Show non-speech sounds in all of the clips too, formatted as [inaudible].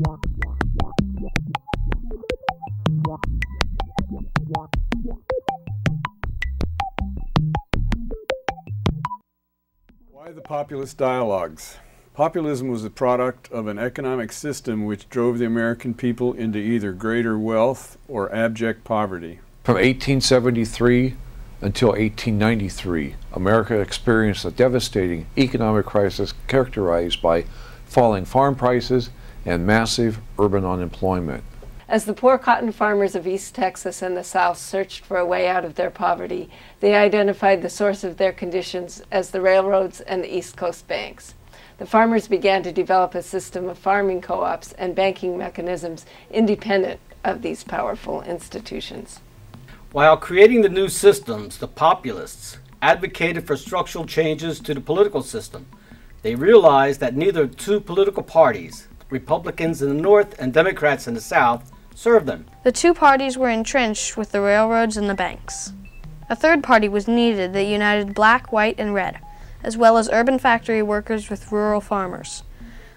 Why the populist dialogues? Populism was a product of an economic system which drove the American people into either greater wealth or abject poverty. From 1873 until 1893, America experienced a devastating economic crisis characterized by falling farm prices and massive urban unemployment. As the poor cotton farmers of East Texas and the South searched for a way out of their poverty, they identified the source of their conditions as the railroads and the East Coast banks. The farmers began to develop a system of farming co ops and banking mechanisms independent of these powerful institutions. While creating the new systems, the populists advocated for structural changes to the political system. They realized that neither two political parties, Republicans in the North and Democrats in the South, served them. The two parties were entrenched with the railroads and the banks. A third party was needed that united black, white, and red, as well as urban factory workers with rural farmers.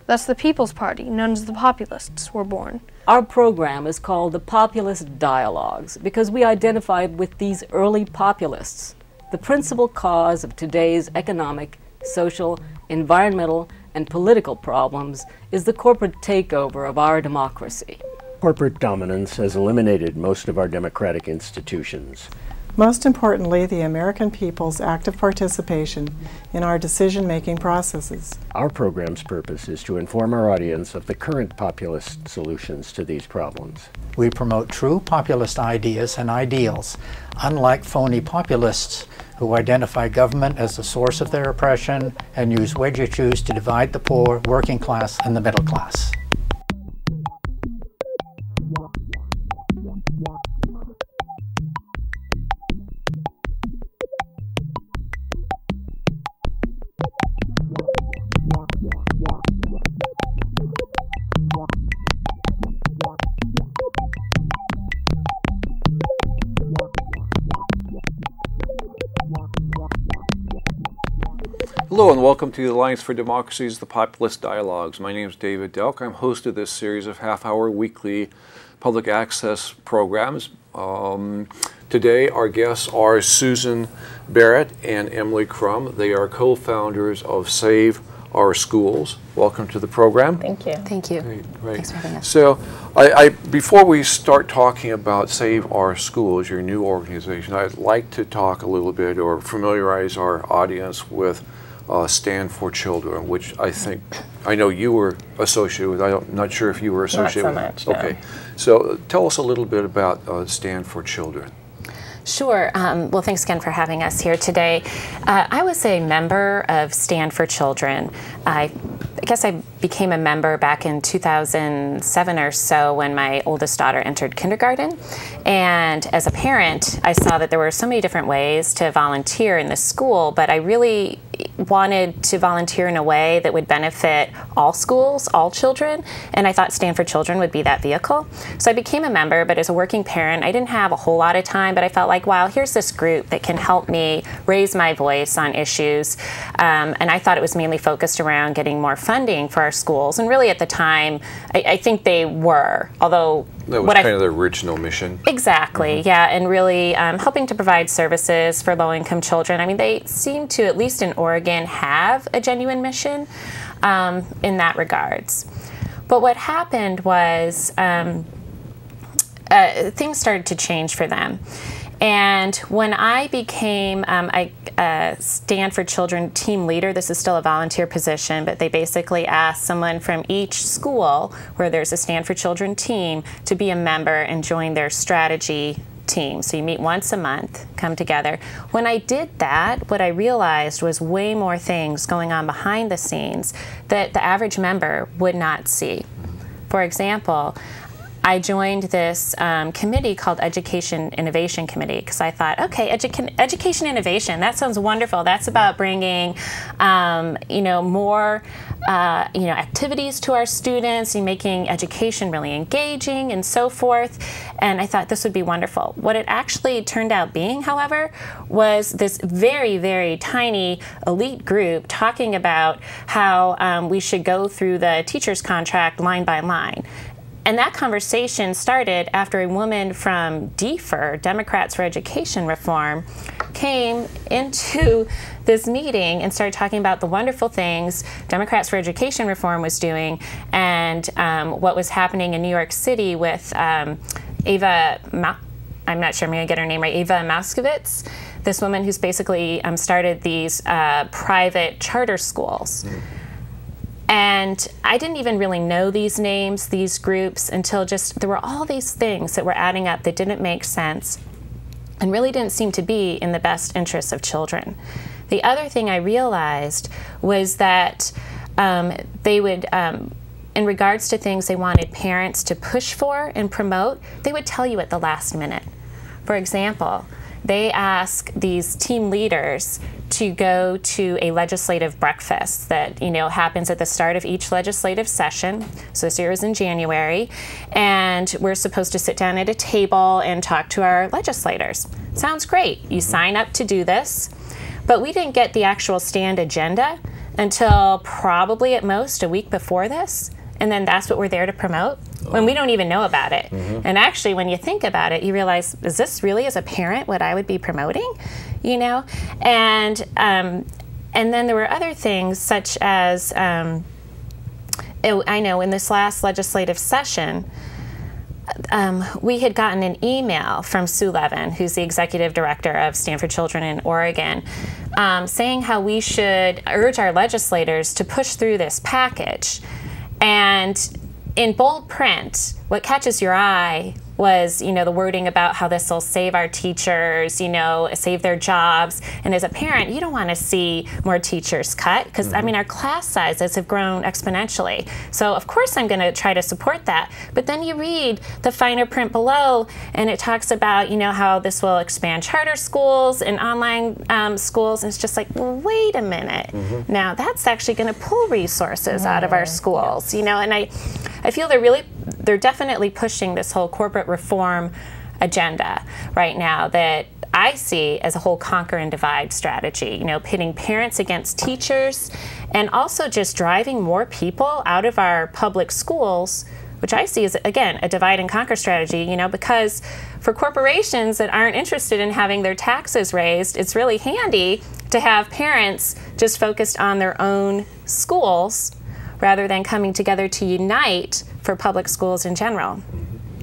Thus, the People's Party, known as the Populists, were born. Our program is called the Populist Dialogues because we identified with these early populists. The principal cause of today's economic, social, environmental, and political problems is the corporate takeover of our democracy. Corporate dominance has eliminated most of our democratic institutions. Most importantly, the American people's active participation in our decision making processes. Our program's purpose is to inform our audience of the current populist solutions to these problems. We promote true populist ideas and ideals, unlike phony populists who identify government as the source of their oppression and use wedge issues to divide the poor, working class, and the middle class. Hello and welcome to the Alliance for Democracy's The Populist Dialogues. My name is David Delk. I'm host of this series of half-hour weekly public access programs. Um, today our guests are Susan Barrett and Emily Crum. They are co-founders of Save Our Schools. Welcome to the program. Thank you. Thank you. Great, great. Thanks for having us. So, I, I, before we start talking about Save Our Schools, your new organization, I'd like to talk a little bit or familiarize our audience with uh, Stand for Children, which I think I know you were associated with. I'm not sure if you were associated Not so with. much, no. Okay, so uh, tell us a little bit about uh, Stand for Children. Sure. Um, well, thanks again for having us here today. Uh, I was a member of Stand for Children. I, I guess I became a member back in 2007 or so when my oldest daughter entered kindergarten. And as a parent, I saw that there were so many different ways to volunteer in the school, but I really wanted to volunteer in a way that would benefit all schools, all children, and I thought Stand for Children would be that vehicle. So I became a member, but as a working parent, I didn't have a whole lot of time, but I felt like, wow, here's this group that can help me raise my voice on issues. Um, and I thought it was mainly focused around getting more funding for our schools. And really at the time, I, I think they were, although That was what I kind of the original mission. Exactly, yeah, and really um, helping to provide services for low income children. I mean, they seem to, at least in Oregon, have a genuine mission um, in that regards. But what happened was um, uh, things started to change for them. And when I became um, Stand Children team leader, this is still a volunteer position, but they basically asked someone from each school where there's a Stanford for Children team to be a member and join their strategy team. So you meet once a month, come together. When I did that, what I realized was way more things going on behind the scenes that the average member would not see. For example, I joined this um, committee called Education Innovation Committee because I thought, okay, edu- education innovation, that sounds wonderful. That's about bringing, um, you know, more, uh, you know, activities to our students and making education really engaging and so forth. And I thought this would be wonderful. What it actually turned out being, however, was this very, very tiny elite group talking about how um, we should go through the teacher's contract line by line. And that conversation started after a woman from DFER, Democrats for Education Reform, came into this meeting and started talking about the wonderful things Democrats for Education Reform was doing and um, what was happening in New York City with um, Ava, Ma- I'm not sure I'm going to get her name right, Ava Moskowitz, this woman who's basically um, started these uh, private charter schools. Mm. And I didn't even really know these names, these groups, until just there were all these things that were adding up that didn't make sense and really didn't seem to be in the best interests of children. The other thing I realized was that um, they would. Um, in regards to things they wanted parents to push for and promote, they would tell you at the last minute. For example, they ask these team leaders to go to a legislative breakfast that you know happens at the start of each legislative session. So this year was in January, and we're supposed to sit down at a table and talk to our legislators. Sounds great. You sign up to do this, but we didn't get the actual stand agenda until probably at most a week before this, and then that's what we're there to promote when we don't even know about it. Mm-hmm. And actually, when you think about it, you realize, is this really, as a parent, what I would be promoting? You know, and um, and then there were other things such as um, it, I know in this last legislative session. Um, we had gotten an email from Sue Levin, who's the executive director of Stand for Children in Oregon, um, saying how we should urge our legislators to push through this package. And in bold print, what catches your eye was, you know, the wording about how this will save our teachers, you know, save their jobs. And as a parent, you don't want to see more teachers cut because, mm-hmm. I mean, our class sizes have grown exponentially. So, of course, I'm going to try to support that. But then you read the finer print below, and it talks about, you know, how this will expand charter schools and online um, schools. And it's just like, well, wait a minute. Mm-hmm. Now, that's actually going to pull resources mm-hmm. out of our schools, you know, and I, I feel they're really, they're definitely pushing this whole corporate reform agenda right now that I see as a whole conquer and divide strategy, you know, pitting parents against teachers and also just driving more people out of our public schools, which I see as, again, a divide and conquer strategy, you know, because for corporations that aren't interested in having their taxes raised, it's really handy to have parents just focused on their own schools rather than coming together to unite for public schools in general.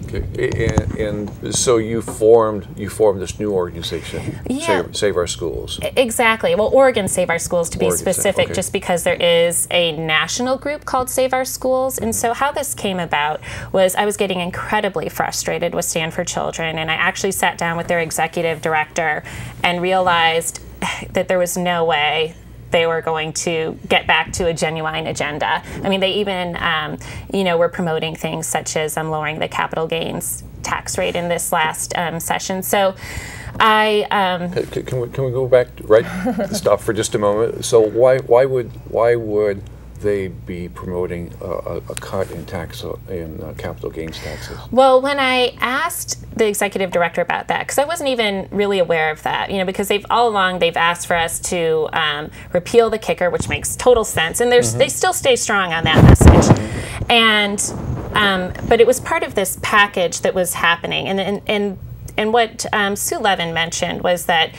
Okay, and, and, so you formed you formed this new organization, yeah. Save, Save Our Schools. Exactly. Well, Oregon Save Our Schools to be Oregon specific, okay. just because there is a national group called Save Our Schools, and mm-hmm. so how this came about was I was getting incredibly frustrated with Stand for Children, and I actually sat down with their executive director and realized [sighs] that there was no way they were going to get back to a genuine agenda. I mean, they even, um, you know, were promoting things such as um, lowering the capital gains tax rate in this last um, session. So. I um, can, can, we, can we go back right stop for just a moment? So why why would why would they be promoting a, a cut in tax in uh, capital gains taxes? Well, when I asked the executive director about that, because I wasn't even really aware of that, you know, because they've all along they've asked for us to um, repeal the kicker, which makes total sense, and mm-hmm. they still stay strong on that message, and um, but it was part of this package that was happening, and and and, and what um, Sue Levin mentioned was that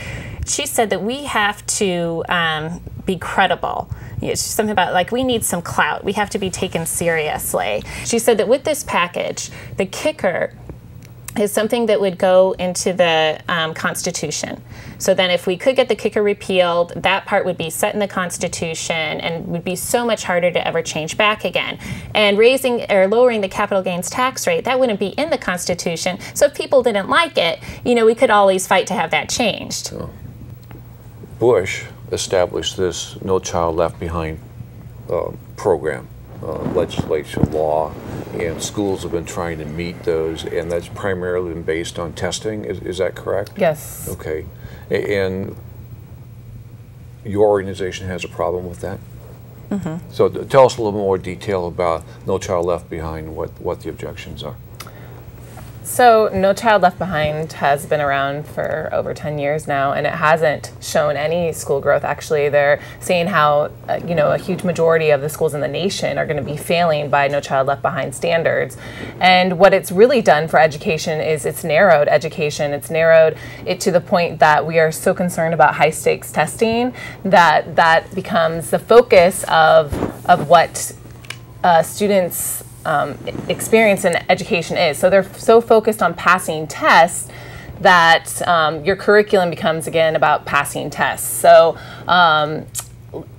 she said that we have to um, be credible it's something about like we need some clout. We have to be taken seriously. She said that with this package, the kicker is something that would go into the um, Constitution. So then, if we could get the kicker repealed, that part would be set in the Constitution and would be so much harder to ever change back again. And raising or lowering the capital gains tax rate, that wouldn't be in the Constitution. So if people didn't like it, you know, we could always fight to have that changed. Bush established this No Child Left Behind uh, program, uh, legislation, law, and schools have been trying to meet those, and that's primarily been based on testing. Is, is that correct? Yes. Okay. And your organization has a problem with that? Mm-hmm. So th- tell us a little more detail about No Child Left Behind, what, what the objections are. So, No Child Left Behind has been around for over 10 years now, and it hasn't shown any school growth. Actually, they're seeing how, uh, you know, a huge majority of the schools in the nation are going to be failing by No Child Left Behind standards. And what it's really done for education is it's narrowed education. It's narrowed it to the point that we are so concerned about high stakes testing that that becomes the focus of, of what uh, students' um, experience in education is. So they're so focused on passing tests that um, your curriculum becomes again about passing tests. So. Um,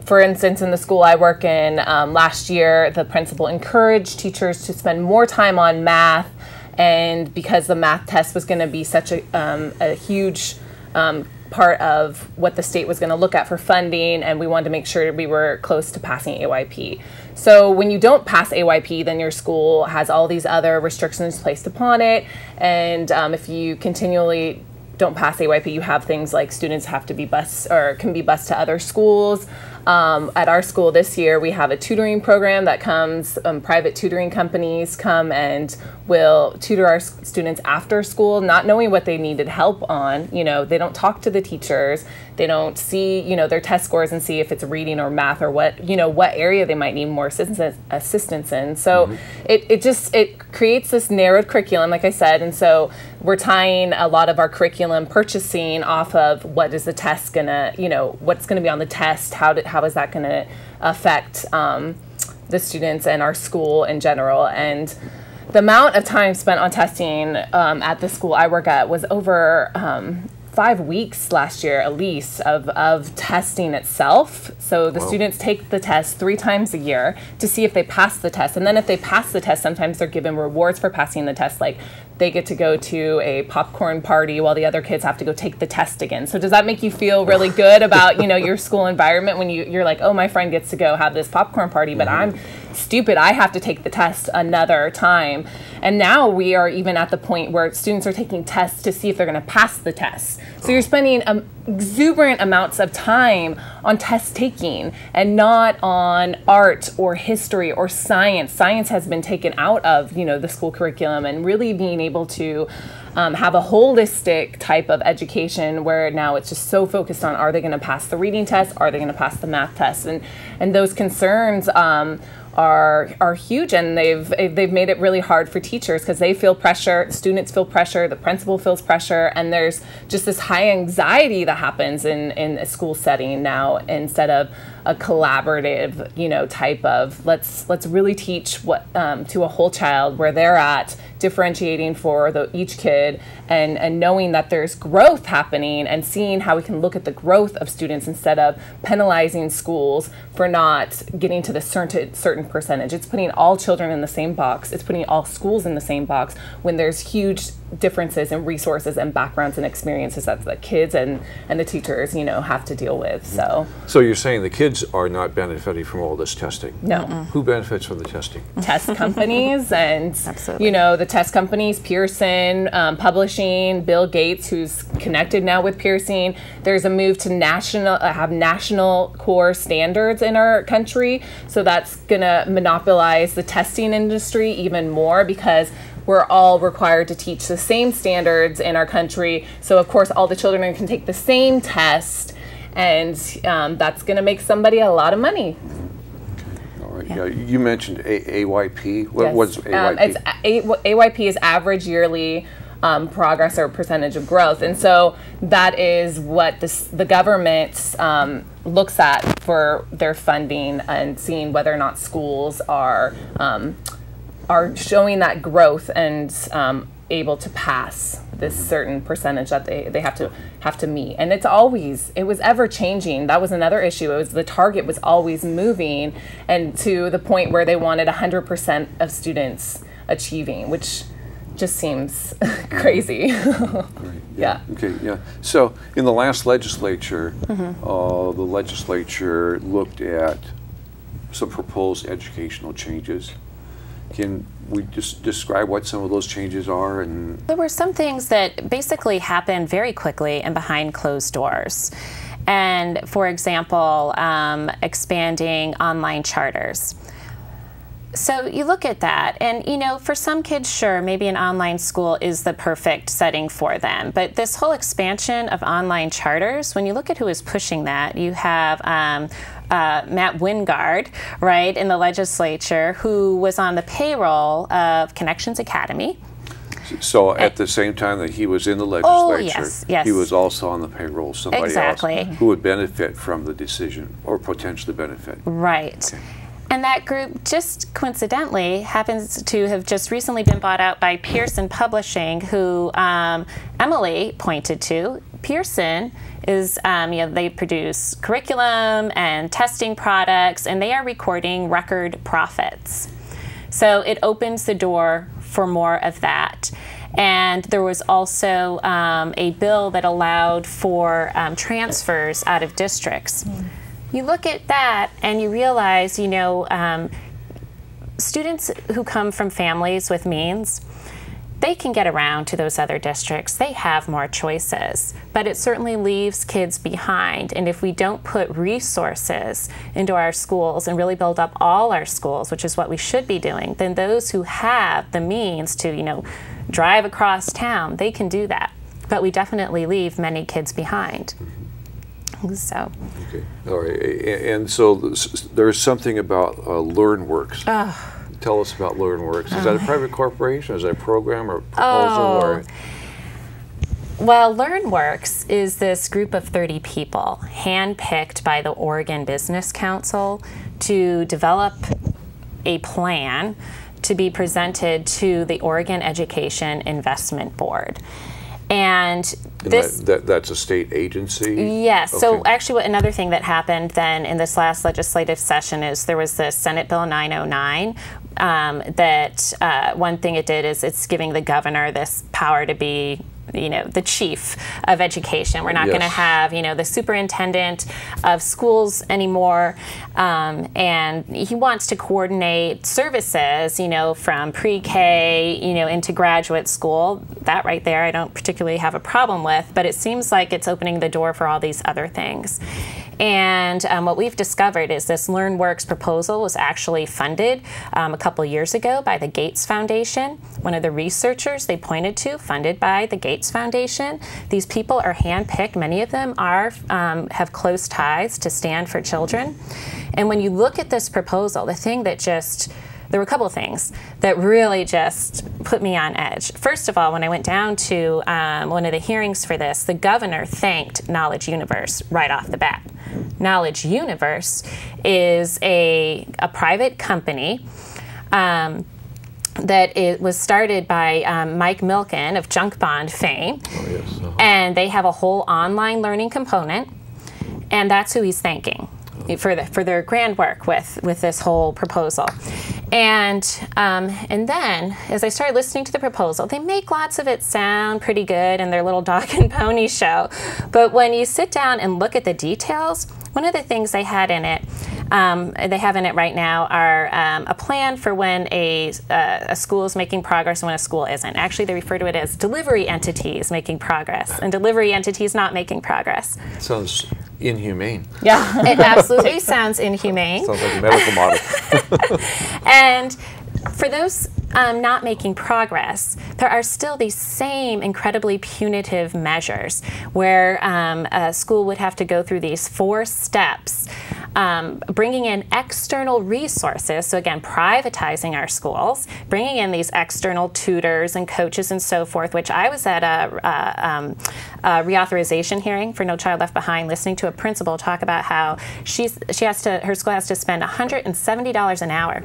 for instance, in the school I work in, um, last year the principal encouraged teachers to spend more time on math, and because the math test was going to be such a, um, a huge um, part of what the state was going to look at for funding, and we wanted to make sure we were close to passing AYP. So when you don't pass AYP, then your school has all these other restrictions placed upon it, and um, if you continually don't pass AYP, you have things like students have to be bused or can be bused to other schools. Um, at our school this year, we have a tutoring program that comes, um, private tutoring companies come and will tutor our students after school, not knowing what they needed help on. You know, they don't talk to the teachers, they don't see, you know, their test scores and see if it's reading or math or what, you know, what area they might need more assistance, assistance in. So it, it just, it creates this narrowed curriculum, like I said, and so we're tying a lot of our curriculum purchasing off of what is the test gonna, you know, what's gonna be on the test, how did, how is that gonna affect um, the students and our school in general, and the amount of time spent on testing um, at the school I work at was over um, five weeks last year, at least, of, of testing itself. So the students take the test three times a year to see if they pass the test. And then if they pass the test, sometimes they're given rewards for passing the test, like they get to go to a popcorn party while the other kids have to go take the test again. So does that make you feel really [laughs] good about, you know, your school environment when you, you're like, oh, my friend gets to go have this popcorn party, but I'm mm-hmm. stupid. I have to take the test another time. And now we are even at the point where students are taking tests to see if they're going to pass the test. So you're spending um, exuberant amounts of time on test taking and not on art or history or science. Science has been taken out of you know the school curriculum and really being able to um, have a holistic type of education where now it's just so focused on are they going to pass the reading test, are they going to pass the math test, and and those concerns. Um, are are huge and they've they've made it really hard for teachers because they feel pressure students feel pressure the principal feels pressure and there's just this high anxiety that happens in in a school setting now instead of a collaborative you know type of let's let's really teach what um, to a whole child where they're at differentiating for the, each kid and and knowing that there's growth happening and seeing how we can look at the growth of students instead of penalizing schools for not getting to the certain certain percentage. It's putting all children in the same box. It's putting all schools in the same box when there's huge differences in resources and backgrounds and experiences that the kids and and the teachers you know have to deal with. So So you're saying the kids are not benefiting from all this testing? no Who benefits from the testing? test companies [laughs] and Absolutely. you know the test companies pearson um, publishing bill gates who's connected now with pearson there's a move to national uh, have national core standards in our country so that's going to monopolize the testing industry even more because we're all required to teach the same standards in our country so of course all the children can take the same test and um, that's going to make somebody a lot of money All right. Yeah. You mentioned A- AYP. What, Yes. What's Um, AYP? it's A- AYP is average yearly um, progress or percentage of growth, and so that is what this, the government um, looks at for their funding and seeing whether or not schools are um, are showing that growth and um, able to pass this certain percentage that they, they have to have to meet. And it's always it was ever changing. That was another issue. It was the target was always moving and to the point where they wanted 100% of students achieving which just seems [laughs] crazy. [laughs] Yeah. Okay, yeah. So in the last legislature, Mm-hmm. uh, the legislature looked at some proposed educational changes. Can we just describe what some of those changes are and? There were some things that basically happened very quickly and behind closed doors. And for example um, expanding online charters. So you look at that and you know for some kids sure maybe an online school is the perfect setting for them. But this whole expansion of online charters when you look at who is pushing that you have um, uh, Matt Wingard, right, in the legislature, who was on the payroll of Connections Academy. So at the same time that he was in the legislature, Oh, legislature, yes, yes. he was also on the payroll of somebody Exactly. else who would benefit from the decision or potentially benefit. Right. And that group just coincidentally happens to have just recently been bought out by Pearson Publishing, who um, Emily pointed to. Pearson is, um, you know, they produce curriculum and testing products, and they are recording record profits. So it opens the door for more of that. And there was also um, a bill that allowed for um, transfers out of districts. You look at that and you realize, you know, um, students who come from families with means, they can get around to those other districts. They have more choices, but it certainly leaves kids behind. And if we don't put resources into our schools and really build up all our schools, which is what we should be doing, then those who have the means to, you know, drive across town, they can do that. But we definitely leave many kids behind. So, Okay. All right. And so there's something about uh, LearnWorks. Ah. Tell us about LearnWorks. Is that a uh-huh. private corporation? Is that a program or a proposal? Oh. Or Well, LearnWorks is this group of 30 people handpicked by the Oregon Business Council to develop a plan to be presented to the Oregon Education Investment Board. And and this that, that, that's a state agency? Yes. So actually, what, another thing that happened then in this last legislative session is there was the Senate Bill 909. Um, that uh, one thing it did is it's giving the governor this power to be you know the chief of education. We're not going to have you know the superintendent of schools anymore. Um, and he wants to coordinate services you know from pre-k you know into graduate school. That right there i don't particularly have a problem with but it seems like it's opening the door for all these other things. And um, what we've discovered is this LearnWorks proposal was actually funded um, a couple years ago by the Gates Foundation. One of the researchers they pointed to, funded by the Gates Foundation. These people are handpicked. Many of them are um, have close ties to Stand for Children. And when you look at this proposal, the thing that just there were a couple of things that really just put me on edge. First of all, when I went down to um, one of the hearings for this, the governor thanked Knowledge Universe right off the bat. Knowledge Universe is a, a private company. Um, that it was started by um, Mike Milken of Junk Bond fame. And they have a whole online learning component, and that's who he's thanking for the, for their grand work with with this whole proposal. And um, and then as I started listening to the proposal, they make lots of it sound pretty good in their little [laughs] dog and pony show. But when you sit down and look at the details, one of the things they had in it, um, they have in it right now, are um, a plan for when a, uh, a school is making progress and when a school isn't. Actually, they refer to it as delivery entities making progress and delivery entities not making progress. Sounds inhumane. Yeah, it absolutely [laughs] sounds inhumane. Sounds like a medical model. [laughs] and for those um, not making progress, there are still these same incredibly punitive measures where um, a school would have to go through these four steps, um, bringing in external resources. So, again, privatizing our schools, bringing in these external tutors and coaches and so forth, which I was at a, a, um, a reauthorization hearing for No Child Left Behind, listening to a principal talk about how she's, she has to, her school has to spend $170 an hour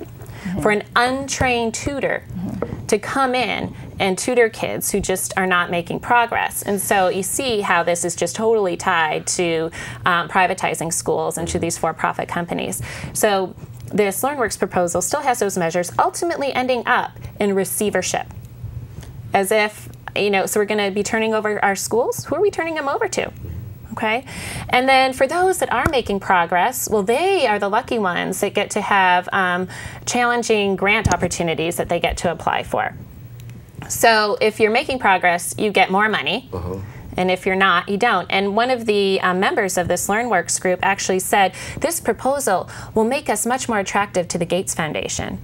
for an untrained tutor to come in and tutor kids who just are not making progress. And so you see how this is just totally tied to um, privatizing schools and to these for profit companies. So this LearnWorks proposal still has those measures, ultimately ending up in receivership. As if, you know, so we're going to be turning over our schools? Who are we turning them over to? Okay. And then for those that are making progress, well, they are the lucky ones that get to have um, challenging grant opportunities that they get to apply for. So if you're making progress, you get more money. Uh-huh. And if you're not, you don't. And one of the um, members of this LearnWorks group actually said, This proposal will make us much more attractive to the Gates Foundation.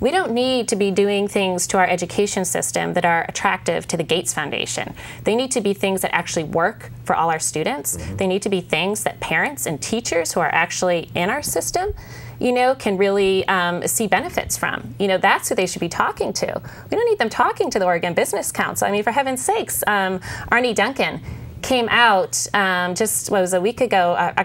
We don't need to be doing things to our education system that are attractive to the Gates Foundation. They need to be things that actually work for all our students. Mm-hmm. They need to be things that parents and teachers who are actually in our system you know, can really um, see benefits from. You know, that's who they should be talking to. We don't need them talking to the Oregon Business Council. I mean, for heaven's sakes, um, Arne Duncan came out um, just what was a week ago, uh,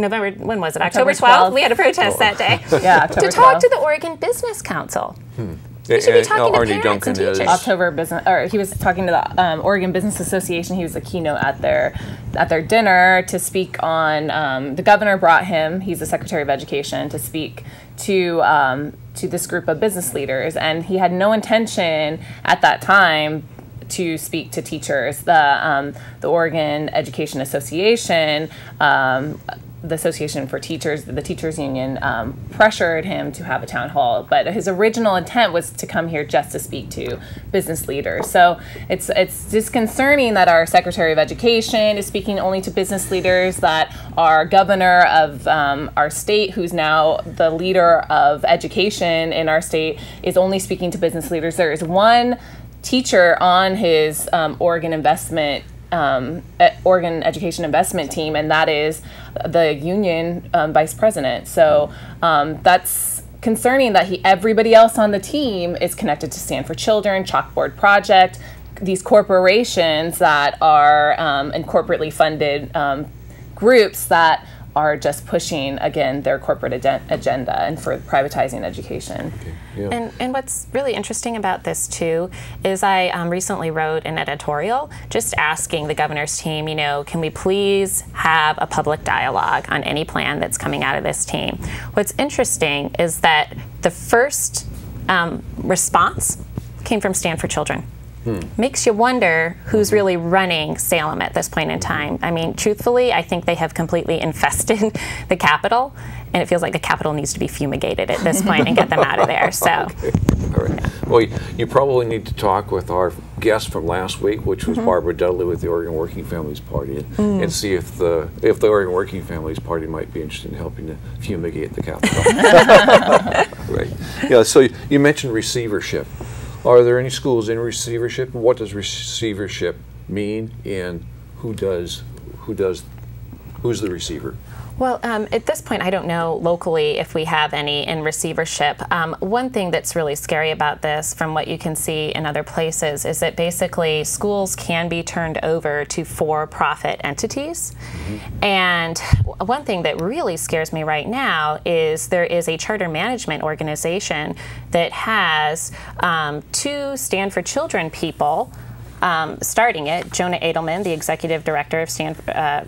November, when was it? October, October 12th? 12th? We had a protest oh. that day. [laughs] yeah, October to talk 12th. to the Oregon Business Council. Hmm. He should be talking to parents Duncan and teachers. October business, or he was talking to the um, Oregon Business Association. He was a keynote at their at their dinner to speak on. Um, the governor brought him. He's the Secretary of Education to speak to um, to this group of business leaders, and he had no intention at that time to speak to teachers. The um, the Oregon Education Association um, the Association for Teachers, the teachers union, um, pressured him to have a town hall. But his original intent was to come here just to speak to business leaders. So it's it's disconcerting that our Secretary of Education is speaking only to business leaders. That our governor of um, our state, who's now the leader of education in our state, is only speaking to business leaders. There is one teacher on his um, Oregon investment um, Oregon Education Investment Team, and that is the union um, vice president. So um, that's concerning that he everybody else on the team is connected to Stand for Children, Chalkboard Project, these corporations that are um, and corporately funded um, groups that are just pushing again their corporate agenda and for privatizing education. Okay. Yeah. And, and what's really interesting about this too is I um, recently wrote an editorial just asking the governor's team, you know, can we please have a public dialogue on any plan that's coming out of this team? What's interesting is that the first um, response came from Stand for Children. Hmm. Makes you wonder who's mm-hmm. really running Salem at this point in time. I mean, truthfully, I think they have completely infested [laughs] the Capitol, and it feels like the Capitol needs to be fumigated at this point and get them out of there. [laughs] So. okay. All right. Well, you probably need to talk with our guest from last week, which was mm-hmm. Barbara Dudley with the Oregon Working Families Party, mm. and see if the if the Oregon Working Families Party might be interested in helping to fumigate the Capitol. [laughs] right. Yeah. So you mentioned receivership. Are there any schools in receivership? What does receivership mean, and who does who does who's the receiver? Well, um, at this point, I don't know locally if we have any in receivership. Um, one thing that's really scary about this, from what you can see in other places, is that basically schools can be turned over to for profit entities. Mm-hmm. And one thing that really scares me right now is there is a charter management organization that has um, two Stand for Children people. Um, starting it, Jonah Edelman, the executive director of Stanford, uh,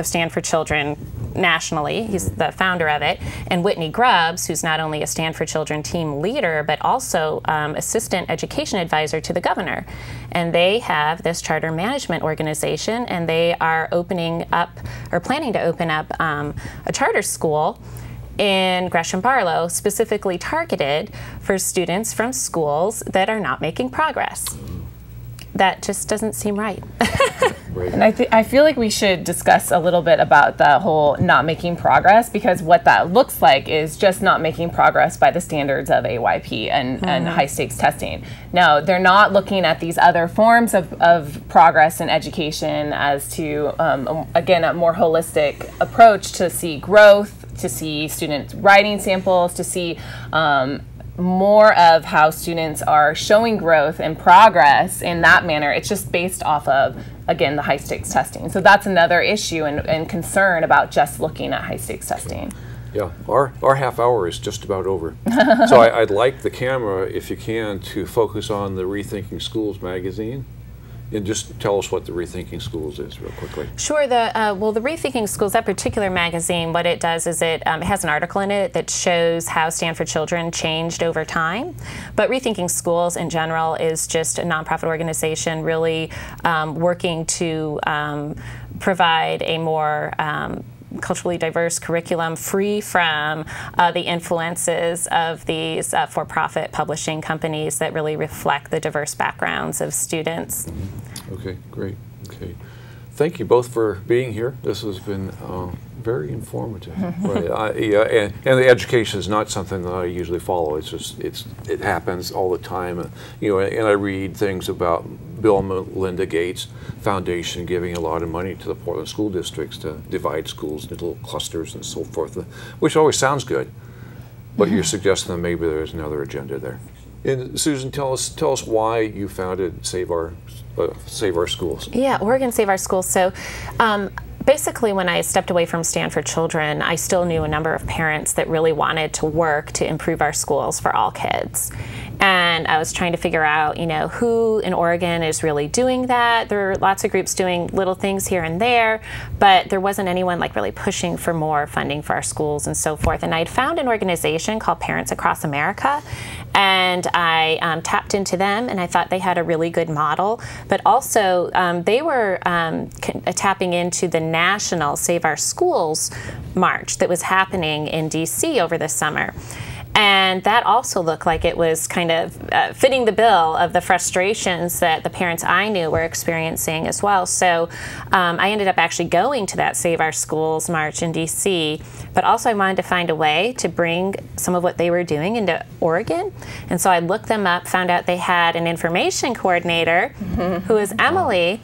of Stand for Children nationally. He's the founder of it. And Whitney Grubbs, who's not only a Stand for Children team leader, but also um, assistant education advisor to the governor. And they have this charter management organization, and they are opening up or planning to open up um, a charter school in Gresham Barlow, specifically targeted for students from schools that are not making progress that just doesn't seem right. [laughs] And I, th- I feel like we should discuss a little bit about the whole not making progress because what that looks like is just not making progress by the standards of AYP and, mm-hmm. and high stakes testing. No, they're not looking at these other forms of, of progress in education as to, um, again, a more holistic approach to see growth, to see student writing samples, to see um, more of how students are showing growth and progress in that manner. It's just based off of, again, the high stakes testing. So that's another issue and, and concern about just looking at high stakes testing. Yeah, our, our half hour is just about over. [laughs] so I, would like the camera, if you can, to focus on the Rethinking Schools magazine. And just tell us what the Rethinking Schools is, real quickly. Sure. The uh, well, the Rethinking Schools, that particular magazine, what it does is it, um, has an article in it that shows how Stand for Children changed over time. But Rethinking Schools in general is just a nonprofit organization, really um, working to um, provide a more um, culturally diverse curriculum free from uh, the influences of these uh, for profit publishing companies that really reflect the diverse backgrounds of students. Mm-hmm. Okay, great. Okay. Thank you both for being here. This has been uh, very informative. [laughs] right. I, yeah, and, and, the education is not something that I usually follow. It's just it's it happens all the time. You know, and I read things about Bill and Melinda Gates Foundation giving a lot of money to the Portland school districts to divide schools into little clusters and so forth, uh, which always sounds good. But mm-hmm. you're suggesting that maybe there's another agenda there. And Susan, tell us tell us why you founded Save Our uh, Save Our Schools. Yeah, Oregon Save Our Schools. So. Um, basically, when I stepped away from Stand for Children, I still knew a number of parents that really wanted to work to improve our schools for all kids. And I was trying to figure out, you know, who in Oregon is really doing that. There are lots of groups doing little things here and there, but there wasn't anyone like really pushing for more funding for our schools and so forth. And I'd found an organization called Parents Across America, and I um, tapped into them, and I thought they had a really good model. But also, um, they were um, uh, tapping into the national Save Our Schools march that was happening in DC over the summer. And that also looked like it was kind of uh, fitting the bill of the frustrations that the parents I knew were experiencing as well. So um, I ended up actually going to that Save Our Schools march in DC, but also I wanted to find a way to bring some of what they were doing into Oregon. And so I looked them up, found out they had an information coordinator mm-hmm. who is Emily.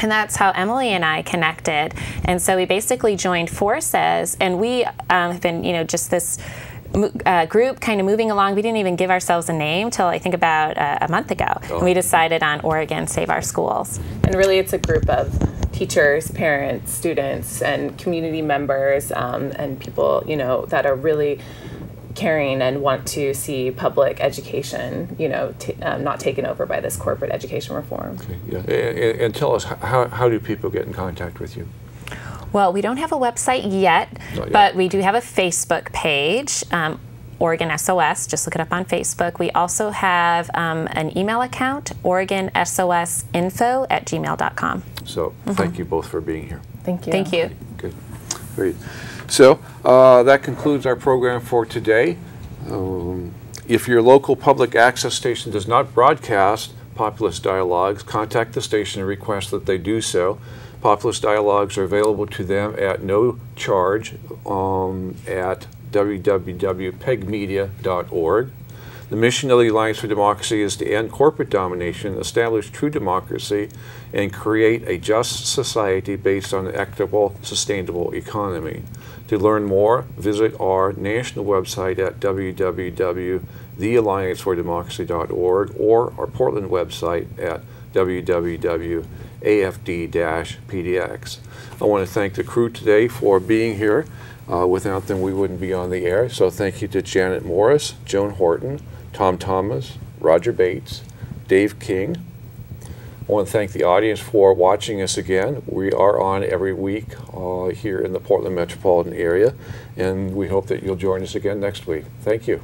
And that's how Emily and I connected. And so we basically joined forces, and we um, have been, you know, just this uh, group kind of moving along. We didn't even give ourselves a name till I think about uh, a month ago. Oh. And we decided on Oregon Save Our Schools. And really, it's a group of teachers, parents, students, and community members, um, and people you know that are really caring and want to see public education, you know, um, not taken over by this corporate education reform. Okay, yeah. And, and, tell us how, how do people get in contact with you? Well, we don't have a website yet, yet. but we do have a Facebook page. Um, Oregon SOS, just look it up on Facebook. We also have um, an email account, OregonSOSinfo at gmail.com. So mm-hmm. thank you both for being here. Thank you. Thank you. Good. Great. So uh, that concludes our program for today. Um, if your local public access station does not broadcast Populist Dialogues, contact the station and request that they do so. Populist Dialogues are available to them at no charge um, at www.pegmedia.org. The mission of the Alliance for Democracy is to end corporate domination, establish true democracy, and create a just society based on an equitable, sustainable economy. To learn more, visit our national website at www.thealliancefordemocracy.org or our Portland website at www AFD-PDX. I want to thank the crew today for being here. Uh, without them, we wouldn't be on the air. So thank you to Janet Morris, Joan Horton, Tom Thomas, Roger Bates, Dave King. I want to thank the audience for watching us again. We are on every week uh, here in the Portland metropolitan area, and we hope that you'll join us again next week. Thank you.